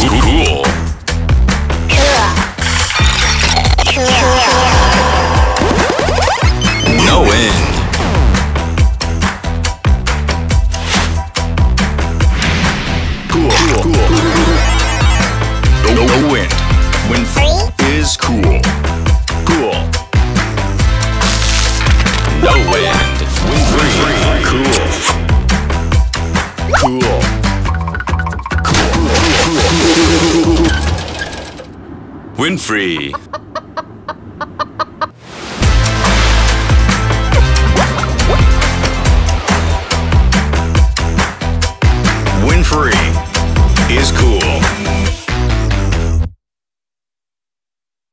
Cool. No end. Cool. Cool. No. Wind is cool. Cool. No. Wind free. Cool. Cool. Winfrey. Winfrey.